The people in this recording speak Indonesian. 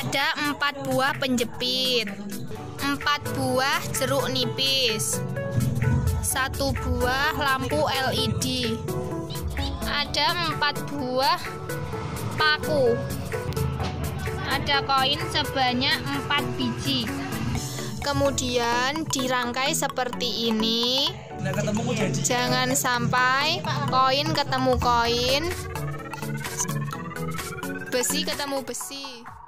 Ada empat buah penjepit, empat buah jeruk nipis, satu buah lampu LED, ada empat buah paku, ada koin sebanyak empat biji. Kemudian dirangkai seperti ini. Jangan sampai koin ketemu koin, besi ketemu besi.